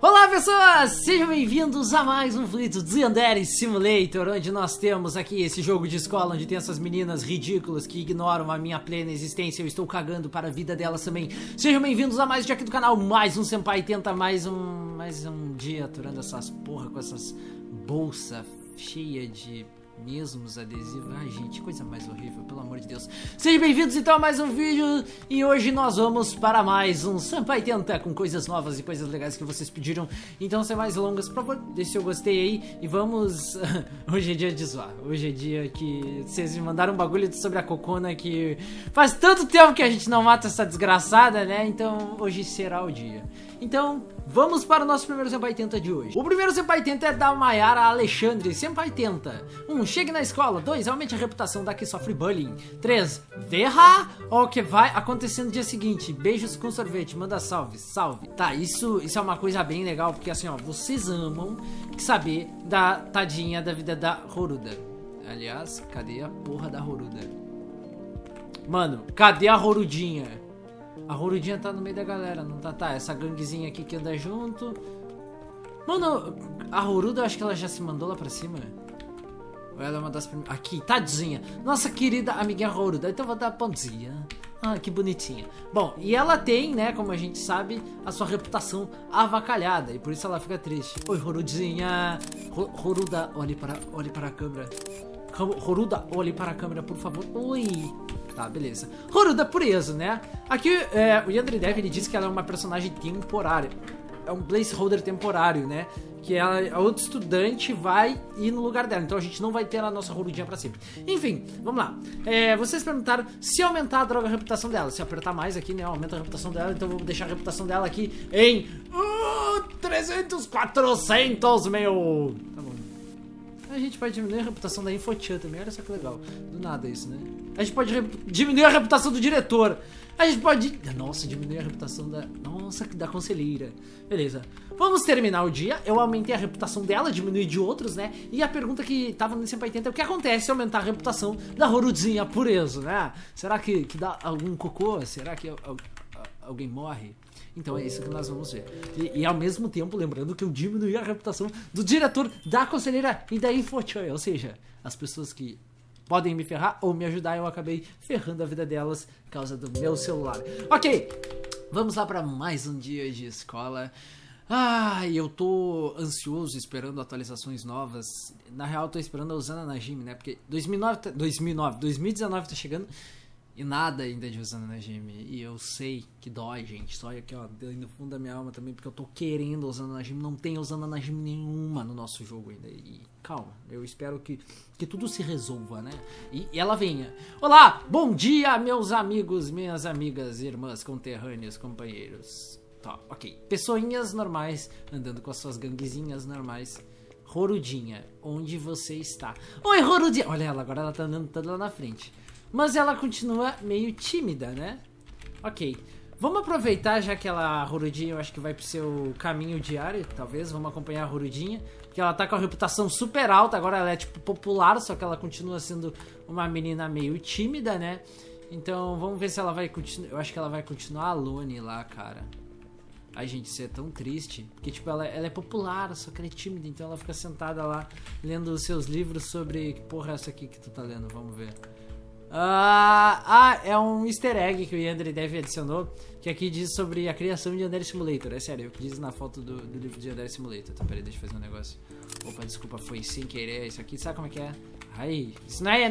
Olá pessoas, sejam bem-vindos a mais um vídeo de Yandere Simulator, onde nós temos aqui esse jogo de escola onde tem essas meninas ridículas que ignoram a minha plena existência, eu estou cagando para a vida delas também. Sejam bem-vindos a mais um dia aqui do canal, mais um Senpai tenta mais um, mais um dia aturando essas porra com essas bolsas cheias de mesmos adesivos. Ai, gente, coisa mais horrível, pelo amor de Deus. Sejam bem-vindos então a mais um vídeo e hoje nós vamos para mais um Senpai Tenta com coisas novas e coisas legais que vocês pediram. Então, sem mais longas, por favor, deixe seu gostei aí e vamos... hoje é dia de zoar. Hoje é dia que vocês me mandaram um bagulho sobre a Cocona que faz tanto tempo que a gente não mata essa desgraçada, né? Então, hoje será o dia. Então, vamos para o nosso primeiro Senpai Tenta de hoje. O primeiro Senpai Tenta é da Mayara Alexandre. Senpai Tenta. 1. Um, chegue na escola. 2. Aumente a reputação da que sofre bullying. 3. Verra o que vai acontecer no dia seguinte. Beijos com sorvete. Manda salve. Salve. Tá, isso, isso é uma coisa bem legal, porque assim, ó, vocês amam saber da tadinha da vida da Horuda. Aliás, cadê a porra da Horuda? Mano, cadê a Horudinha? A Horudinha tá no meio da galera, não tá? Tá, essa ganguezinha aqui que anda junto. Mano, a Horuda, acho que ela já se mandou lá pra cima. Ela é uma das primeiras. Aqui, tadinha. Nossa querida amiguinha Horuda. Então vou dar pontinha. Ah, que bonitinha. Bom, e ela tem, né, como a gente sabe, a sua reputação avacalhada. E por isso ela fica triste. Oi, Horudinha. Horuda, olhe para, olhe para a câmera. Horuda, olhe para a câmera, por favor. Oi. Tá, beleza. Horuda preso, né? Aqui, é, o Yandere Dev, ele disse que ela é uma personagem temporária. É um placeholder temporário, né? Que ela, a outra estudante vai ir no lugar dela. Então a gente não vai ter a nossa Horudinha pra sempre. Enfim, vamos lá. É, vocês perguntaram se aumentar a droga a reputação dela. Se apertar mais aqui, né? Aumenta a reputação dela. Então vou deixar a reputação dela aqui em... Uh, 300, 400, meu... Tá bom. A gente pode diminuir a reputação da Infochan também. Olha só que legal. Do nada isso, né? A gente pode diminuir a reputação do diretor. A gente pode... Nossa, diminuir a reputação da... Nossa, da conselheira. Beleza. Vamos terminar o dia. Eu aumentei a reputação dela, diminui de outros, né? E a pergunta que tava no 180 é o que acontece se aumentar a reputação da Horudzinha Purezo, né? Será que, que dá algum cocô? Será que alguém morre? Então é isso que nós vamos ver. E, e, ao mesmo tempo, lembrando que eu diminui a reputação do diretor, da conselheira e da Infochan. Ou seja, as pessoas que podem me ferrar ou me ajudar, eu acabei ferrando a vida delas por causa do meu celular. Ok, vamos lá para mais um dia de escola. Ah, eu tô ansioso esperando atualizações novas. Na real, tô esperando a Usana Najimi, né? Porque 2009, 2009, 2019 tá chegando e nada ainda de Usana Najimi. E eu sei que dói, gente. Dói aqui, ó, no fundo da minha alma também, porque eu tô querendo Usana Najimi. Não tem Usana Najimi nenhuma no nosso jogo ainda. E calma, eu espero que, que tudo se resolva, né? E, e ela venha. Olá, bom dia, meus amigos, minhas amigas, irmãs, conterrâneos, companheiros. Tá, ok. Pessoinhas normais, andando com as suas ganguezinhas normais. Rorudinha, onde você está? Oi, Rorudinha! Olha ela, agora ela tá andando toda lá na frente. Mas ela continua meio tímida, né? Ok. Vamos aproveitar, já que ela, a Rurudinha, eu acho que vai pro seu caminho diário, talvez. Vamos acompanhar a Rurudinha. Porque ela tá com a reputação super alta, agora ela é, tipo, popular, só que ela continua sendo uma menina meio tímida, né? Então, vamos ver se ela vai continuar... Eu acho que ela vai continuar alone lá, cara. Ai, gente, isso é tão triste. Porque, tipo, ela, ela é popular, só que ela é tímida. Então ela fica sentada lá, lendo os seus livros sobre... Que porra é essa aqui que tu tá lendo? Vamos ver. Uh, ah, é um easter egg que o Yandere Dev adicionou, que aqui diz sobre a criação de Yandere Simulator. É sério, é o que diz na foto do, do livro de Yandere Simulator. Tá, peraí, deixa eu fazer um negócio. Opa, desculpa, foi sem querer isso aqui. Sabe como é que é? Ai, isso não é...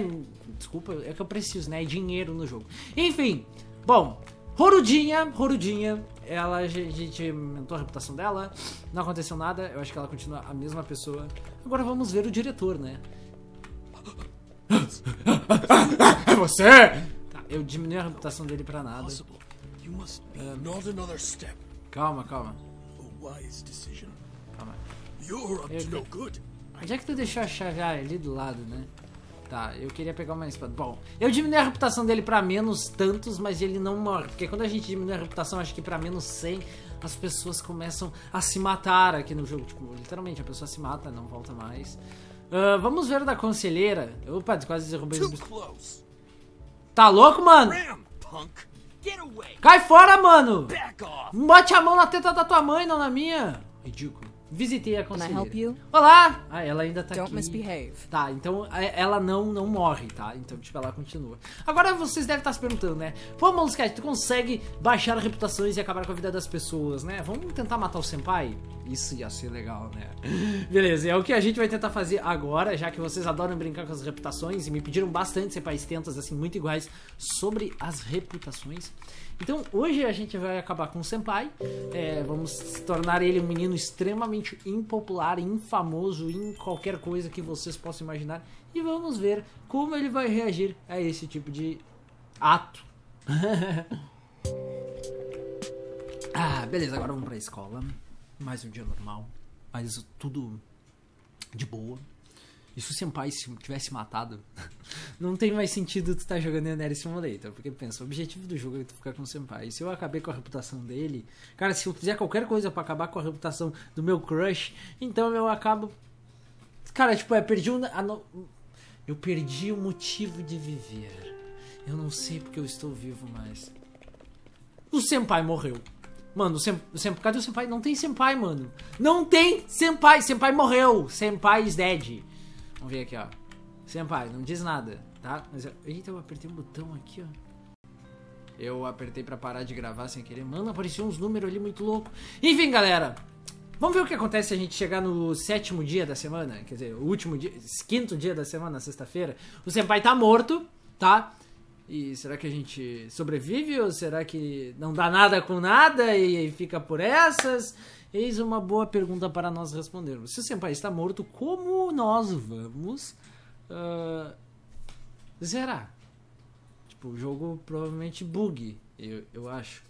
Desculpa, é que eu preciso, né? É dinheiro no jogo. Enfim, bom, Horudinha, Horudinha, ela, a gente aumentou a reputação dela, não aconteceu nada, eu acho que ela continua a mesma pessoa. Agora vamos ver o diretor, né? É você! Tá, eu diminui a reputação dele pra nada. calma, calma. Calma. Eu, onde é que tu deixou a chave ah, ali do lado, né? Tá, eu queria pegar uma espada. Bom, eu diminui a reputação dele pra menos tantos, mas ele não morre. Porque quando a gente diminui a reputação, acho que pra menos 100, as pessoas começam a se matar aqui no jogo. Tipo, literalmente, a pessoa se mata, não volta mais. Uh, vamos ver o da conselheira. Opa, quase derrubei o Tá louco, mano? Cai fora, mano! Bote a mão na teta da tua mãe, não na minha. Ridículo. Visitei a Can I help conselheira. you? Olá! Ah, ela ainda tá Don't aqui. misbehave. Tá, então é- ela não, não morre, tá? Então, tipo, ela continua. Agora vocês devem estar se perguntando, né? Pô, Moluscat, tu consegue baixar reputações e acabar com a vida das pessoas, né? Vamos tentar matar o Senpai? Isso ia ser legal, né? Beleza, é o que a gente vai tentar fazer agora, já que vocês adoram brincar com as reputações e me pediram bastante Senpais tentas, assim, muito iguais sobre as reputações. Então, hoje a gente vai acabar com o Senpai. É, vamos tornar ele um menino extremamente impopular, infamoso em qualquer coisa que vocês possam imaginar. E vamos ver como ele vai reagir a esse tipo de ato. ah, beleza, agora vamos pra escola. Mais um dia normal. Mas tudo de boa. E se o Senpai se tivesse matado, não tem mais sentido tu estar tá jogando Eneri Simulator. Porque pensa, o objetivo do jogo é tu ficar com o Senpai. E se eu acabei com a reputação dele, cara, se eu fizer qualquer coisa para acabar com a reputação do meu crush, então eu acabo. Cara, tipo, eu perdi um. Eu perdi o motivo de viver. Eu não sei porque eu estou vivo mais. O Senpai morreu. Mano, o Sen- cadê o Senpai? Não tem Senpai, mano. Não tem Senpai. Senpai morreu. Senpai is dead. Vamos ver aqui, ó. Senpai, não diz nada, tá? Mas. Eita, eu apertei um botão aqui, ó. Eu apertei pra parar de gravar sem querer. Mano, apareceu uns números ali muito louco. Enfim, galera. Vamos ver o que acontece se a gente chegar no sétimo dia da semana. Quer dizer, o último dia. Quinto dia da semana, sexta-feira. O Senpai tá morto, tá? E será que a gente sobrevive ou será que não dá nada com nada e fica por essas? Eis uma boa pergunta para nós respondermos. Se o Senpai está morto, como nós vamos ah, zerar? Tipo, o jogo provavelmente bug, eu, eu acho.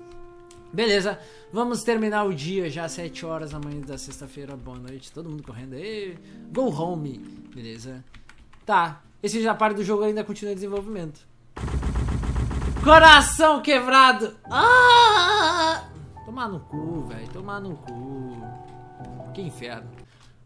Beleza, vamos terminar o dia já às 7 horas da manhã da sexta-feira. Boa noite, todo mundo correndo. Ê, go home, beleza? Tá, esse já parte do jogo ainda continua em desenvolvimento. Coração quebrado! Ah! Tomar no cu, velho, tomar no cu. Que inferno.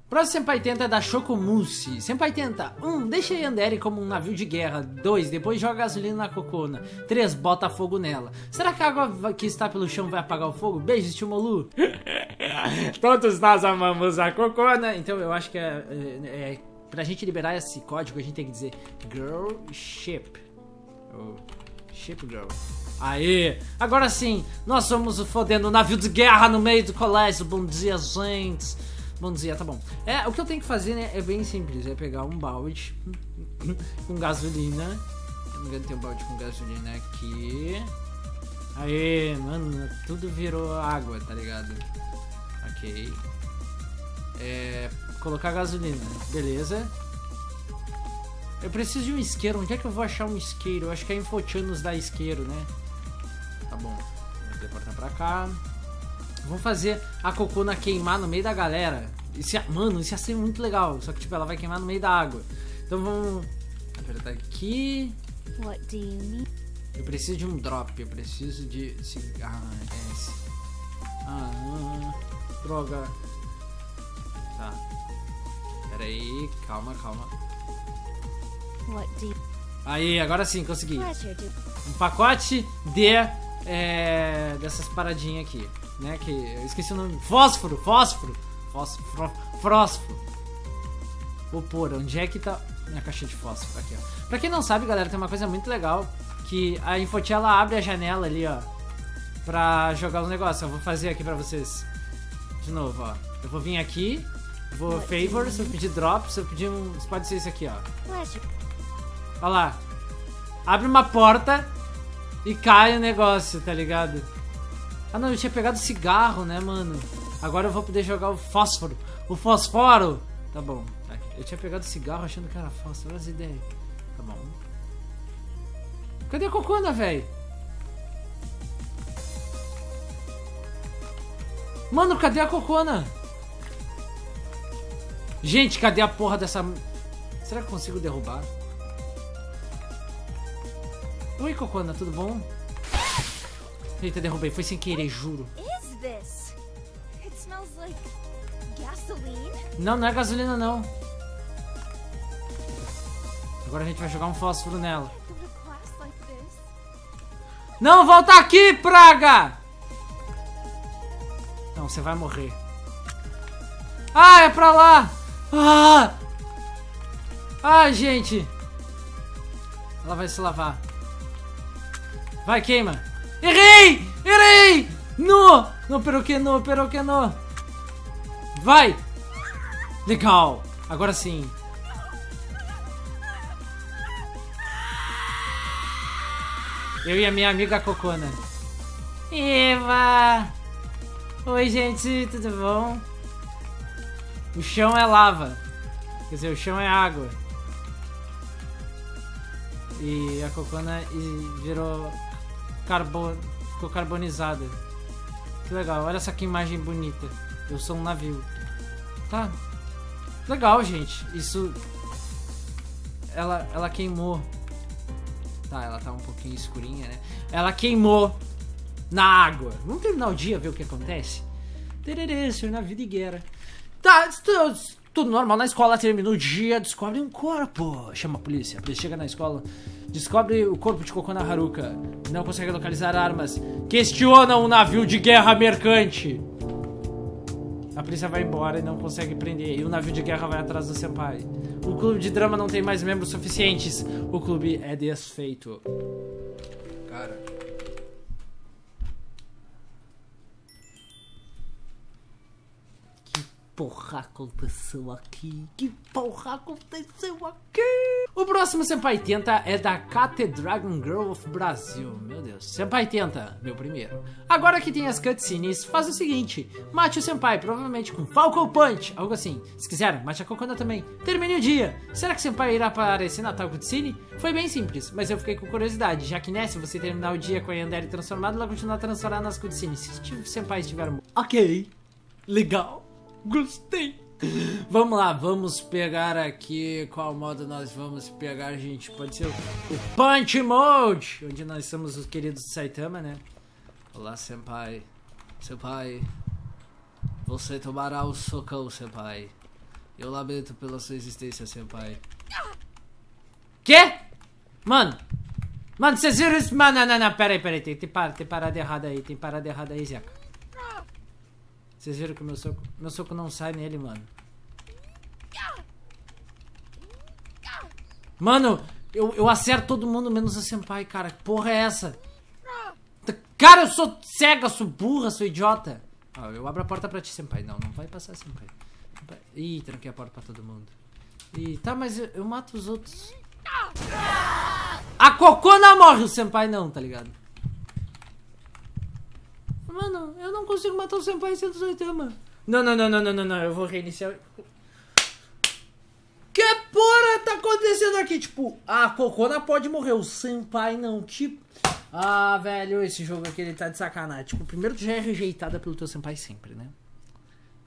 Próximo Senpai Tenta é da Chocomushi. Senpai Tenta 1. Um, deixa Yandere como um navio de guerra. 2. Depois joga gasolina na cocona. 3. Bota fogo nela. Será que a água que está pelo chão vai apagar o fogo? Beijos, tio Molu. Todos nós amamos a cocona. Então eu acho que é, é, é, pra gente liberar esse código a gente tem que dizer Girl Ship. Ou Ship Girl. Aê! Agora sim, nós somos o fodendo navio de guerra no meio do colégio. Bom dia, gente. Bom dia, tá bom. É, o que eu tenho que fazer, né, é bem simples. É pegar um balde com gasolina. Se não tem um balde com gasolina aqui. Aê, mano, tudo virou água, tá ligado? Ok. É, colocar gasolina, beleza. Eu preciso de um isqueiro. Onde é que eu vou achar um isqueiro? Eu acho que a Infotian nos dá isqueiro, né? Tá bom. Vou teleportar pra cá. Vou fazer a cocona queimar no meio da galera. Isso ia, mano, isso ia ser muito legal. Só que, tipo, ela vai queimar no meio da água. Então vamos apertar aqui. What do you need? Eu preciso de um drop. Eu preciso de. Ah, é esse. Ah, droga. Tá. Pera aí, calma, calma. Aí, agora sim, consegui. do um pacote de é, dessas paradinhas aqui, né? Que eu esqueci o nome. Fósforo, fósforo, fósforo, fósforo. Vou pôr, onde é que tá minha caixa de fósforo? Aqui, ó. Pra quem não sabe, galera, tem uma coisa muito legal que a Infotia ela abre a janela ali, ó, pra jogar os negócios. Eu vou fazer aqui pra vocês. De novo, ó. Eu vou vir aqui, vou favor, se eu pedir drop, se eu pedir um, pode ser esse aqui, ó. Olha lá. Abre uma porta e cai o negócio, tá ligado? Ah não, eu tinha pegado cigarro, né, mano? Agora eu vou poder jogar o fósforo. O fosforo! Tá bom. Eu tinha pegado cigarro achando que era fósforo. Olha as ideias. Tá bom. Cadê a cocona, velho? Mano, cadê a cocona? Gente, cadê a porra dessa... Será que eu consigo derrubar? Oi, Cocona, tudo bom? Eita, derrubei. Foi sem querer, juro. Não, não é gasolina, não. Agora a gente vai jogar um fósforo nela. Não, volta aqui, praga! Não, você vai morrer. Ah, é pra lá! Ah! Ah, gente! Ela vai se lavar. Vai, queima! Errei! Errei! No! No, pero que no, pero que no! Vai! Legal! Agora sim. Eu e a minha amiga Cocona. Eva! Oi, gente, tudo bom? O chão é lava. Quer dizer, o chão é água. E a Cocona virou Ficou carbonizada. Que legal, olha essa que imagem bonita. Eu sou um navio. Tá. Legal, gente. Isso. Ela, ela queimou. Tá, ela tá um pouquinho escurinha, né? Ela queimou na água. Vamos terminar o dia, ver o que acontece? Tererê, senhor na vida e guerra. Tá, tudo, normal na escola, termina o dia, descobre um corpo. Chama a polícia. A polícia chega na escola, descobre o corpo de Kokona Haruka. Não consegue localizar armas. Questiona um navio de guerra mercante. A polícia vai embora e não consegue prender. E o navio de guerra vai atrás do senpai. O clube de drama não tem mais membros suficientes. O clube é desfeito. Cara. Porra aconteceu aqui? Que porra aconteceu aqui? O próximo Senpai Tenta é da Kate Dragon Girl of Brasil. Meu Deus. Senpai Tenta, meu primeiro. Agora que tem as cutscenes, faz o seguinte: mate o Senpai, provavelmente com Falcon Punch, algo assim. Se quiser, mate a Kokona também. Termine o dia. Será que o Senpai irá aparecer na tal cutscene? Foi bem simples, mas eu fiquei com curiosidade, já que nessa você terminar o dia com a Yandere transformada, ela continuar transformada nas cutscenes. Se o Senpai estiver. Ok. Legal. Gostei. Vamos lá, vamos pegar aqui. Qual modo nós vamos pegar, gente? Pode ser o, Punch Mode, onde nós somos os queridos Saitama, né? Olá, senpai. Senpai, você tomará o socão, senpai. Eu lamento pela sua existência, senpai. Quê? Mano, mano, vocês viram isso? Mano, não, não, não, pera aí, pera aí. Tem, tem, tem parada errada aí, tem parada errada aí, Zeca. Vocês viram que meu soco, meu soco não sai nele, mano. Mano, eu, eu acerto todo mundo menos a Senpai, cara. Que porra é essa? Cara, eu sou cega, sou burra, sou idiota. Ah, eu abro a porta pra ti, Senpai. Não, não vai passar, Senpai. Ih, tranquei a porta pra todo mundo. Ih, tá, mas eu, eu mato os outros. A Cocona morre, o Senpai não, tá ligado? Mano, eu não consigo matar o Senpai sendo Saitama. Não, não, não, não, não, não, não. Eu vou reiniciar. Que porra tá acontecendo aqui? Tipo, a Cocona pode morrer, o Senpai não. Tipo. Ah, velho, esse jogo aqui ele tá de sacanagem. Tipo, primeiro tu já é rejeitada pelo teu Senpai sempre, né?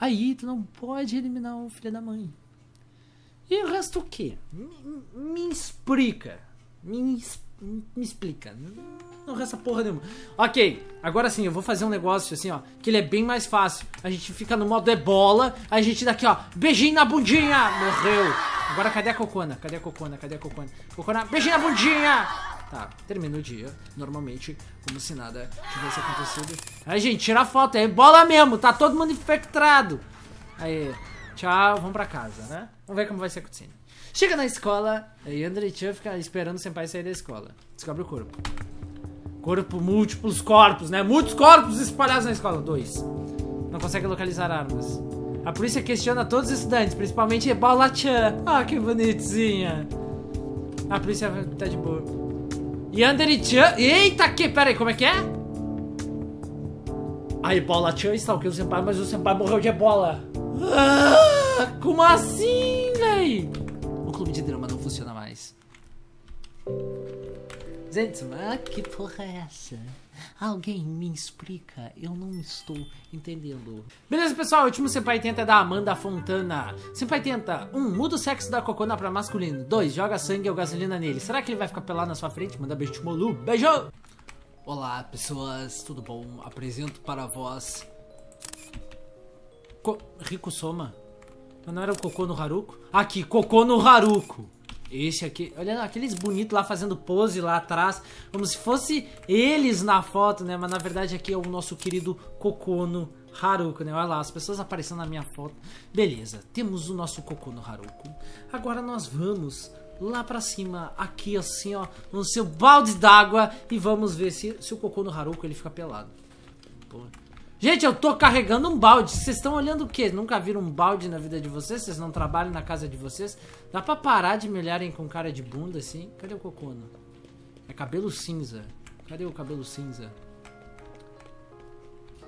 Aí tu não pode eliminar o filho da mãe. E o resto o quê? Me, me explica. Me, me explica. Não resta porra nenhuma. Ok, agora sim, eu vou fazer um negócio assim, ó. Que ele é bem mais fácil. A gente fica no modo ebola. A gente daqui, ó. Beijinho na bundinha. Morreu. Agora cadê a cocona? Cadê a cocona? Cadê a cocona? Cocona, beijinho na bundinha. Tá, termina o dia. Normalmente, como se nada tivesse acontecido. Aí, gente, tira foto. É ebola mesmo. Tá todo mundo infectado. Aí, tchau. Vamos pra casa, né? Vamos ver como vai ser a cutscene. Chega na escola, aí André Chan fica esperando o senpai sair da escola. Descobre o corpo. Corpo, múltiplos corpos, né? Muitos corpos espalhados na escola. Dois. Não consegue localizar armas. A polícia questiona todos os estudantes, principalmente Ebola Chan. Ah, que bonitinha. A polícia tá de boa. E André Chan... Eita, que... Pera aí, como é que é? A Ebola Chan está o que o senpai, mas o senpai morreu de ebola. Ah, como assim, véi? O clube de drama não funciona mais. Gente, mas que porra é essa? Alguém me explica, eu não estou entendendo. Beleza, pessoal, o último Senpai Tenta é da Amanda Fontana. Senpai Tenta, 1. Um, muda o sexo da Cocona pra masculino. 2. Joga sangue ou gasolina nele. Será que ele vai ficar pelado na sua frente? Manda beijo de Molu. Beijo! Olá, pessoas, tudo bom? Apresento para vós... Co Rico Soma. Mas não era o Cocô no Haruko? Aqui, Cocô no Haruko. Esse aqui, olha aqueles bonitos lá fazendo pose lá atrás, como se fosse eles na foto, né? Mas na verdade aqui é o nosso querido Kokono Haruko, né? Olha lá, as pessoas aparecendo na minha foto. Beleza, temos o nosso cocô no Haruko. Agora nós vamos lá pra cima, aqui assim, ó, no seu balde d'água e vamos ver se, se o cocô no Haruko ele fica pelado. Pô. Gente, eu tô carregando um balde. Vocês estão olhando o quê? Nunca viram um balde na vida de vocês? Vocês não trabalham na casa de vocês? Dá pra parar de me olharem com cara de bunda assim? Cadê o cocono? É cabelo cinza. Cadê o cabelo cinza?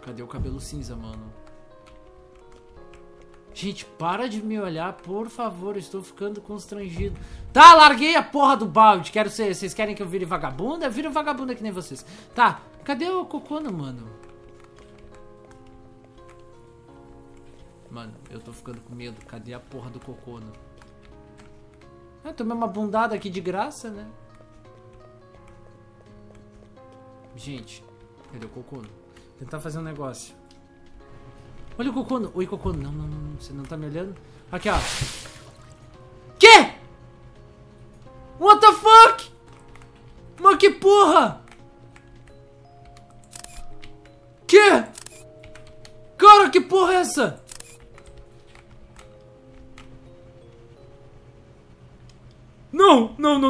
Cadê o cabelo cinza, mano? Gente, para de me olhar, por favor, eu estou ficando constrangido. Tá, larguei a porra do balde. Quero ser. Vocês querem que eu vire vagabunda? Vira vagabunda que nem vocês. Tá, cadê o cocono, mano? Mano, eu tô ficando com medo. Cadê a porra do cocono? Ah, tomei uma bundada aqui de graça, né? Gente, cadê o cocono? Tentar fazer um negócio. Olha o cocono. Oi, cocono. Não, não, não. Você não tá me olhando? Aqui, ó.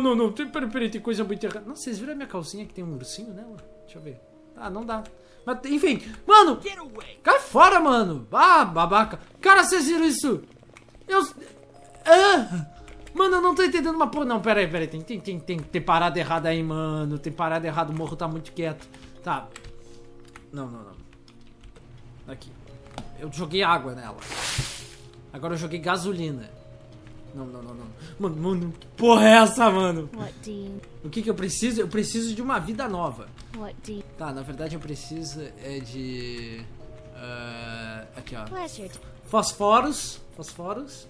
Não, não, Peraí, peraí, tem coisa muito errada. Nossa, vocês viram a minha calcinha que tem um ursinho nela? Deixa eu ver. Ah, não dá. Mas, enfim, mano, cai fora, mano. Ah, babaca. Cara, vocês viram isso? Eu. Ah, mano, eu não tô entendendo uma porra. Não, peraí, peraí. Tem, tem, tem, tem, tem parada errada aí, mano. Tem parada errada. O morro tá muito quieto. Tá. Não, não, não. Aqui. Eu joguei água nela. Agora eu joguei gasolina. Não, não, não, não. Mano, mano, que porra é essa, mano? You O que que eu preciso? Eu preciso de uma vida nova. you Tá, na verdade eu preciso é de. ah, aqui, ó. pleasure Fosforos. Fosforos.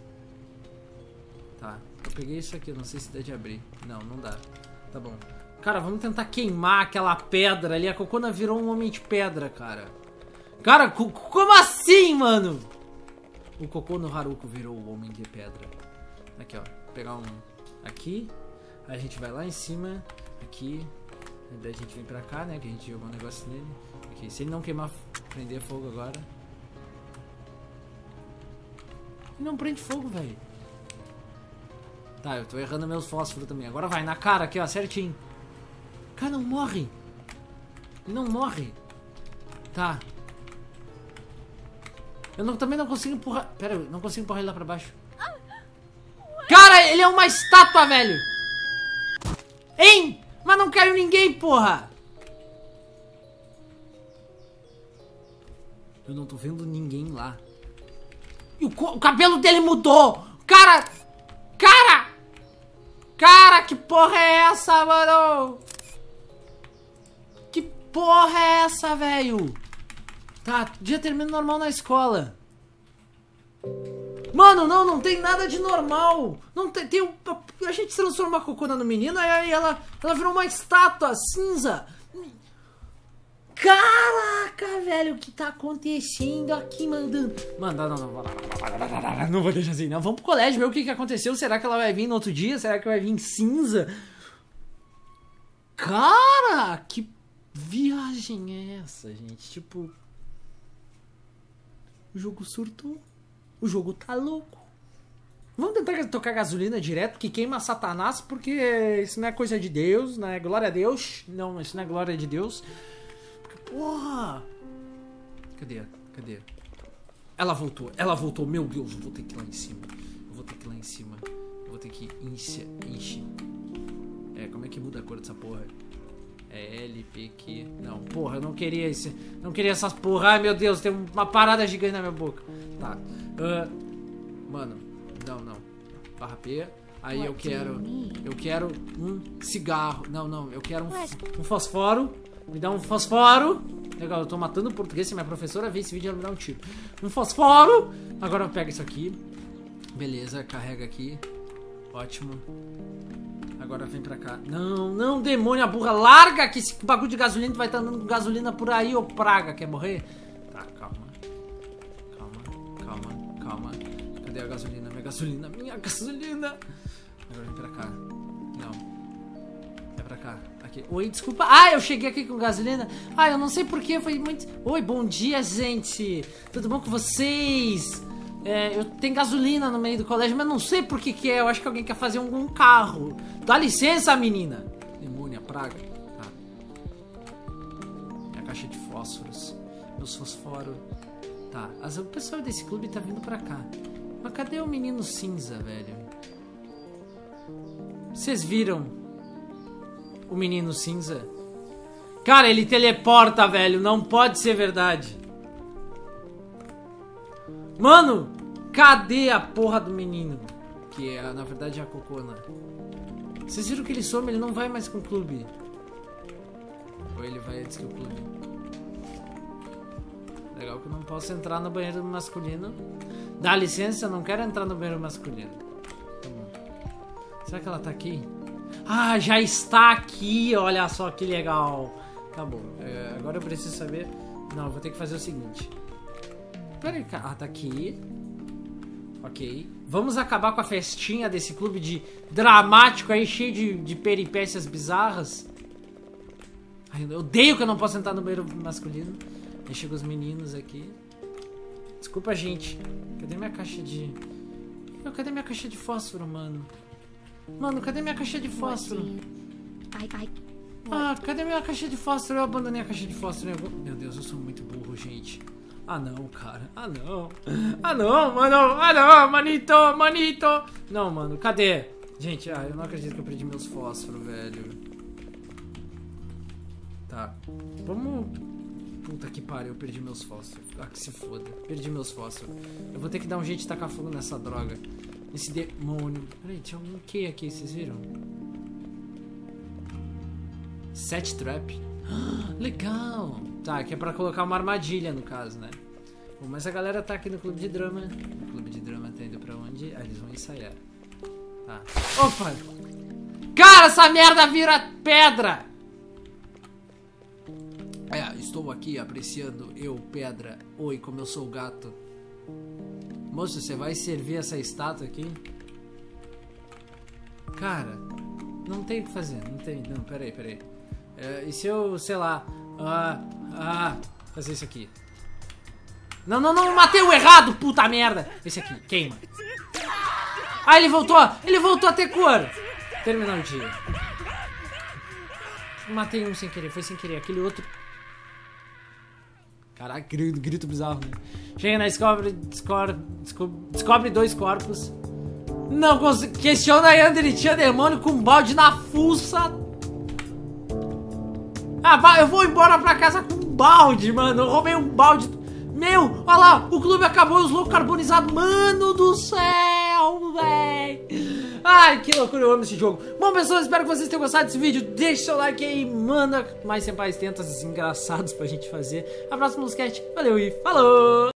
Tá, eu peguei isso aqui, não sei se dá de abrir. Não, não dá. Tá bom. Cara, vamos tentar queimar aquela pedra ali. A Cocona virou um homem de pedra, cara. Cara, co- como assim, mano? O Cocô no Haruko virou o homem de pedra. Aqui, ó. Pegar um aqui. Aí a gente vai lá em cima. Aqui. Aí daí a gente vem pra cá, né? Que a gente jogou um negócio nele. Aqui. Se ele não queimar, prender fogo agora. Não prende fogo, velho. Tá, eu tô errando meus fósforos também. Agora vai, na cara aqui, ó, certinho. Cara, não morre. Não morre. Tá. Eu não- também não consigo empurrar. Pera, eu não consigo empurrar ele lá pra baixo. Cara, ele é uma estátua, velho. Hein? Mas não caiu ninguém, porra. Eu não tô vendo ninguém lá. E o, o cabelo dele mudou! Cara! Cara! Cara, que porra é essa, mano? Que porra é essa, velho? Tá, dia termina normal na escola. Mano, não, não tem nada de normal. Não tem, tem a gente transformou a Cocona no menino, aí ela, ela virou uma estátua cinza. Caraca, velho, o que tá acontecendo aqui, mandando? Mano, não, não, não, não vou deixar assim, não. Vamos pro colégio ver o que, que aconteceu. Será que ela vai vir no outro dia? Será que vai vir cinza? Cara, que viagem é essa, gente? Tipo. O jogo surtou. O jogo tá louco. Vamos tentar tocar gasolina direto, que queima Satanás, porque isso não é coisa de Deus, não é glória a Deus. Não, isso não é glória de Deus. Porra! Cadê? Cadê? Ela voltou, ela voltou. Meu Deus, eu vou ter que ir lá em cima. Eu vou ter que ir lá em cima. Eu vou ter que encher. enche. É, como é que muda a cor dessa porra? É L, P, Q. Não, porra, eu não queria esse. Não queria essas porra. Ai meu Deus, tem uma parada gigante na minha boca. Tá. Ah, mano, não, não. Barra P. Aí eu quero. Eu quero um cigarro. Não, não, eu quero um, um fosforo. Me dá um fosforo. Legal, eu tô matando o português. Se minha professora ver esse vídeo, ela me dá um tiro. Um fosforo. Agora eu pego isso aqui. Beleza, carrega aqui. Ótimo. Agora vem pra cá. Não, não, demônio, a burra. Larga que esse bagulho de gasolina tu vai estar andando com gasolina por aí, ô praga. Quer morrer? Tá, calma. Calma, calma, calma. Cadê a gasolina? Minha gasolina, minha gasolina. Agora vem pra cá. Não. É pra cá. Aqui. Oi, desculpa. Ah, eu cheguei aqui com gasolina. Ah, eu não sei porquê, foi muito... Oi, bom dia, gente. Tudo bom com vocês? É, eu tenho gasolina no meio do colégio, mas não sei por que que é. Eu acho que alguém quer fazer algum carro. Dá licença, menina. Demônia, praga. Tá. Minha caixa de fósforos. Meus fosforos. Tá. As, o pessoal desse clube tá vindo pra cá. Mas cadê o menino cinza, velho? Vocês viram o menino cinza? Cara, ele teleporta, velho. Não pode ser verdade. Mano, cadê a porra do menino? Que é, na verdade, é a Cocona. Vocês viram que ele some, ele não vai mais com o clube. Ou ele vai antes que o clube. Legal que eu não posso entrar no banheiro masculino. Dá licença, eu não quero entrar no banheiro masculino. Será que ela tá aqui? Ah, já está aqui! Olha só que legal! Tá bom, é, agora eu preciso saber. Não, vou ter que fazer o seguinte. Peraí, ca- ah, tá aqui. Ok. Vamos acabar com a festinha desse clube de dramático aí, cheio de, de peripécias bizarras. Ai, eu odeio que eu não posso entrar no banheiro masculino. Aí chegam os meninos aqui. Desculpa, gente. Cadê minha caixa de. Meu, cadê minha caixa de fósforo, mano? Mano, cadê minha caixa de fósforo? Ah, cadê minha caixa de fósforo? Eu abandonei a caixa de fósforo. Meu Deus, eu sou muito burro, gente. Ah não, cara. Ah não. Ah não, mano. Ah não, manito, manito. Não, mano, cadê? Gente, ah, eu não acredito que eu perdi meus fósforos, velho. Tá. Vamos. Puta que pariu, eu perdi meus fósforos. Ah, que se foda. Perdi meus fósforos. Eu vou ter que dar um jeito de tacar fogo nessa droga. Esse demônio. Peraí, tinha um que aqui, vocês viram? Set trap. Legal. Tá, que é pra colocar uma armadilha no caso, né? Bom, mas a galera tá aqui no clube de drama. O clube de drama tá indo pra onde? Ah, eles vão ensaiar. Tá. Opa! Cara, essa merda vira pedra! É, estou aqui apreciando eu, pedra. Oi, como eu sou gato. Moço, você vai servir essa estátua aqui? Cara, não tem o que fazer, não tem. Não, peraí, peraí. É, e se eu, sei lá. Ah, ah, fazer isso aqui. Não, não, não, matei o errado, puta merda! Esse aqui, queima. Ah, ele voltou! Ele voltou a ter cor! Terminou o dia. Matei um sem querer, foi sem querer. Aquele outro. Caraca, grito, grito bizarro. né? Chega na descobre, descobre, descobre, dois corpos. Não consigo. Questiona aí onde ele tinha demônio com um balde na fuça. Ah, vai, eu vou embora pra casa com um balde, mano. Eu roubei um balde. Meu, olha lá, o clube acabou os loucos carbonizados. Mano do céu, véi. Ai, que loucura, eu amo esse jogo. Bom, pessoal, espero que vocês tenham gostado desse vídeo. Deixa seu like aí, manda mais senpais tentas engraçados pra gente fazer. Abraço sketch, valeu e falou!